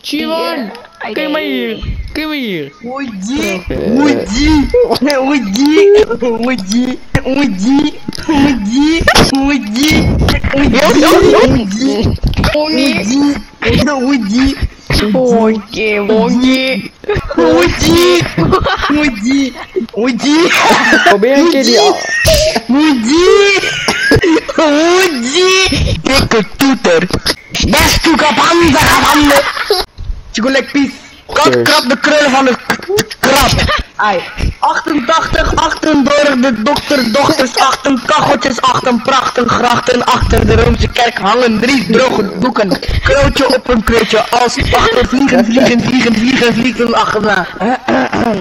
Чиван! Кэмэйр! Кэмэйр! Уйди! Уйди! Уйди! Уйди! Уйди! Уйди! Уйди! Уйди! Уйди! Уйди! Уйди! Уйди! Уйди! Уйди! Уйди! Уйди! Уйди! Уйди! Уйди! Это тутер! Да, сука, панда, панда! Uji, dikke toeter. Best toe kapande, kapande. Chico leg pies. Kat krap de krullen van de k- krab. Ai. 88, 38, de dokter, dochters, 8 kacheltjes, 8 prachten, grachten, achter de Roomse kerk hangen drie droge doeken. Krootje op een kreutje, als achter vliegen, vliegen, vliegen, vliegen, vliegen achterna.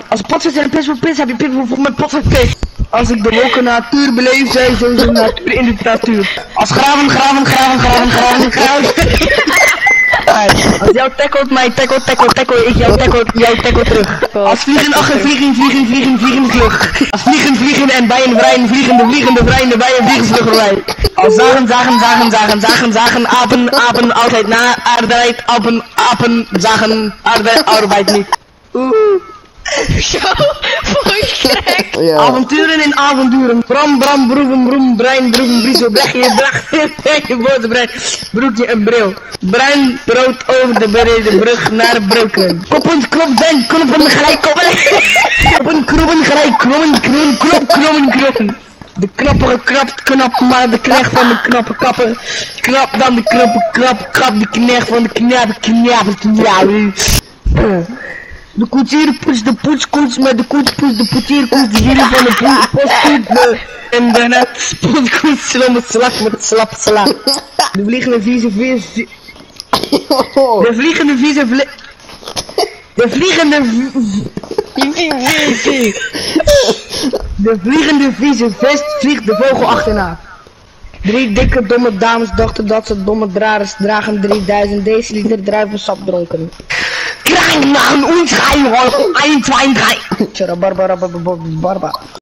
Als potsen zijn pis voor pis, heb je pis voor met pot voor pis. Als ik de wolken natuur beleef, zijn sowieso natuur in de natuur. Als graven, graven, graven, graven, graven, graven. Als jou tackelt, mij tackle, tackle, tackle, ik jou tackle, jou tackle terug. Als vliegen, achter vliegen, vliegen, vliegen, vliegen, vlug. Als vliegen, vliegen en bijen vrijen, vliegende, vliegende, vrijende bijen, vliegen voorbij. Als zagen, zagen, zagen, zagen, zagen, zagen, apen, apen, altijd na, arbeid, apen, apen, zagen, arbeid, arbeid niet. Oeh. Zo. Avonturen in avonturen. Bram, bram, broeven, broem, brein, broeven, briezo, blegje, blegje, boterbrein, broekje en bril. Bruin brood over de brede brug naar Breuken. Koppen, klop, den, knoppen, gelijk, koppen. Koppen, kroppen, gelijk, krommen, kroon, klop, krommen, kroppen. De knappere krapt knap, maar de knecht van de knappe kapper. Knap dan de knappe krap, krap de knecht van de knappe knappe knappe. De koetsier poets de poetskoets met de koetspoets, de poetsierkoets, de jullie van de postkoets. En daarna spotkoets, slomme slak met slap sla. De vliegende vieze vis... De vliegende vieze vli... De vliegende... De vliegende vieze vest vliegt de vogel achterna. Drie dikke domme dames dachten dat ze domme dragers dragen 3000 deciliter druivensap dronken. Klein man, ons I also I find guy. Chera bar bar bar bar bar.